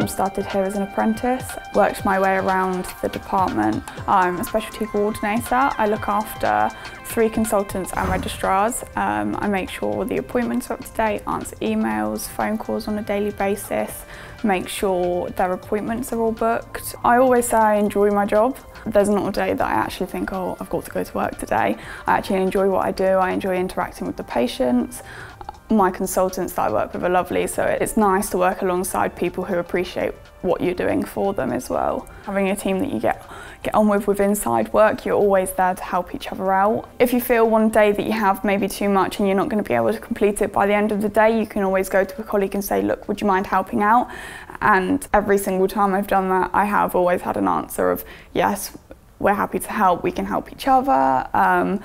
I started here as an apprentice, worked my way around the department. I'm a specialty coordinator. I look after three consultants and registrars. Um, I make sure the appointments are up to date, answer emails, phone calls on a daily basis, make sure their appointments are all booked. I always say I enjoy my job. There's not a day that I actually think, oh, I've got to go to work today. I actually enjoy what I do. I enjoy interacting with the patients. My consultants that I work with are lovely, so it's nice to work alongside people who appreciate what you're doing for them as well. Having a team that you get get on with with inside work, you're always there to help each other out. If you feel one day that you have maybe too much and you're not going to be able to complete it by the end of the day, you can always go to a colleague and say, look, would you mind helping out? And every single time I've done that, I have always had an answer of, yes, we're happy to help, we can help each other. Um,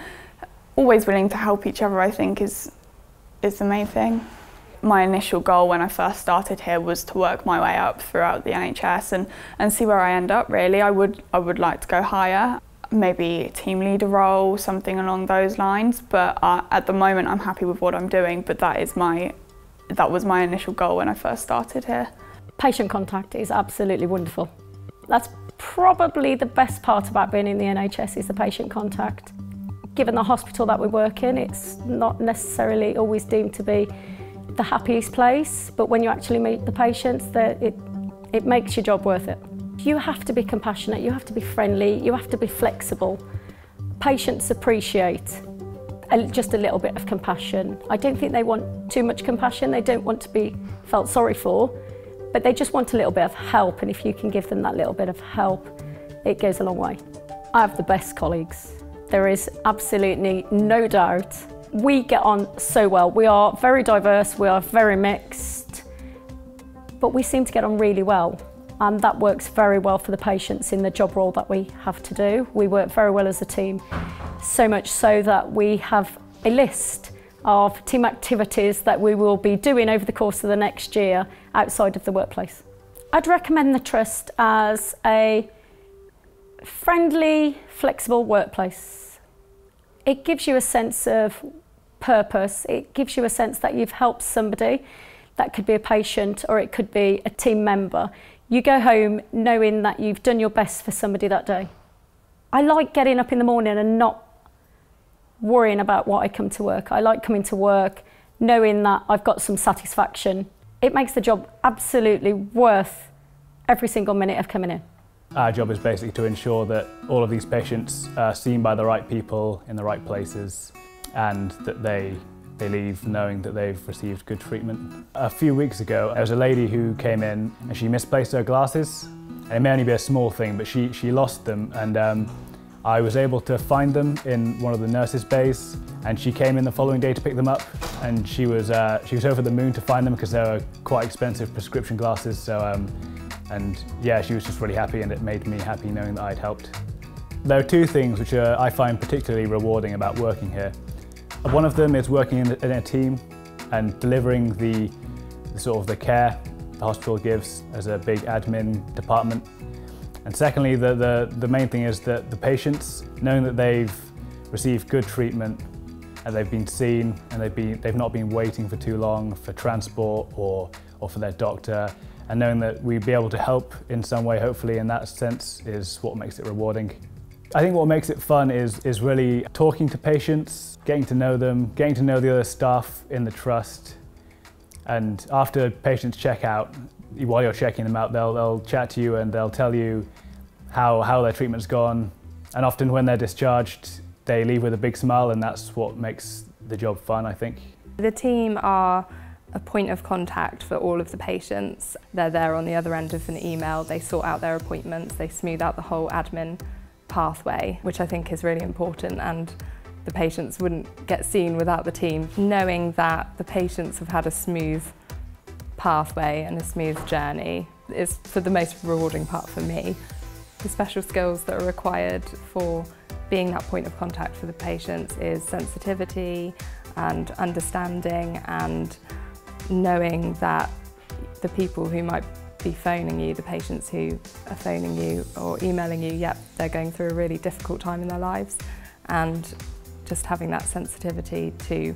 always willing to help each other, I think, is is the main thing. My initial goal when I first started here was to work my way up throughout the NHS and, and see where I end up really. I would, I would like to go higher, maybe team leader role, something along those lines, but uh, at the moment I'm happy with what I'm doing, but that is my, that was my initial goal when I first started here. Patient contact is absolutely wonderful. That's probably the best part about being in the NHS is the patient contact given the hospital that we work in, it's not necessarily always deemed to be the happiest place, but when you actually meet the patients, it, it makes your job worth it. You have to be compassionate, you have to be friendly, you have to be flexible. Patients appreciate just a little bit of compassion. I don't think they want too much compassion, they don't want to be felt sorry for, but they just want a little bit of help, and if you can give them that little bit of help, it goes a long way. I have the best colleagues. There is absolutely no doubt. We get on so well. We are very diverse, we are very mixed, but we seem to get on really well. And that works very well for the patients in the job role that we have to do. We work very well as a team, so much so that we have a list of team activities that we will be doing over the course of the next year outside of the workplace. I'd recommend the Trust as a friendly, flexible workplace. It gives you a sense of purpose. It gives you a sense that you've helped somebody. That could be a patient or it could be a team member. You go home knowing that you've done your best for somebody that day. I like getting up in the morning and not worrying about what I come to work. I like coming to work knowing that I've got some satisfaction. It makes the job absolutely worth every single minute of coming in. Our job is basically to ensure that all of these patients are seen by the right people in the right places and that they they leave knowing that they've received good treatment. A few weeks ago, there was a lady who came in and she misplaced her glasses. It may only be a small thing, but she, she lost them and um, I was able to find them in one of the nurses' bays and she came in the following day to pick them up and she was, uh, she was over the moon to find them because they were quite expensive prescription glasses. So um, and yeah, she was just really happy and it made me happy knowing that I'd helped. There are two things which are, I find particularly rewarding about working here. One of them is working in, in a team and delivering the, the sort of the care the hospital gives as a big admin department. And secondly, the, the, the main thing is that the patients, knowing that they've received good treatment and they've been seen and they've, been, they've not been waiting for too long for transport or, or for their doctor, and knowing that we'd be able to help in some way, hopefully in that sense, is what makes it rewarding. I think what makes it fun is, is really talking to patients, getting to know them, getting to know the other staff in the trust. And after patients check out, while you're checking them out, they'll, they'll chat to you and they'll tell you how, how their treatment's gone. And often when they're discharged, they leave with a big smile and that's what makes the job fun, I think. The team are a point of contact for all of the patients. They're there on the other end of an email, they sort out their appointments, they smooth out the whole admin pathway, which I think is really important and the patients wouldn't get seen without the team. Knowing that the patients have had a smooth pathway and a smooth journey is for the most rewarding part for me. The special skills that are required for being that point of contact for the patients is sensitivity and understanding and knowing that the people who might be phoning you, the patients who are phoning you or emailing you, yep, they're going through a really difficult time in their lives and just having that sensitivity to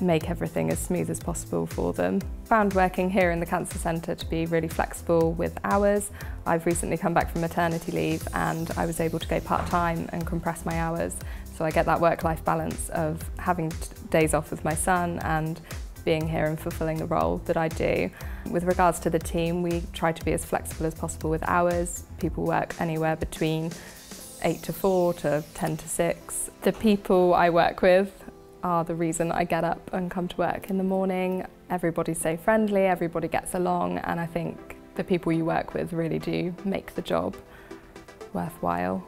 make everything as smooth as possible for them. Found working here in the Cancer Centre to be really flexible with hours. I've recently come back from maternity leave and I was able to go part-time and compress my hours. So I get that work-life balance of having days off with my son and being here and fulfilling the role that I do. With regards to the team, we try to be as flexible as possible with hours. People work anywhere between 8 to 4 to 10 to 6. The people I work with are the reason I get up and come to work in the morning. Everybody's so friendly, everybody gets along, and I think the people you work with really do make the job worthwhile.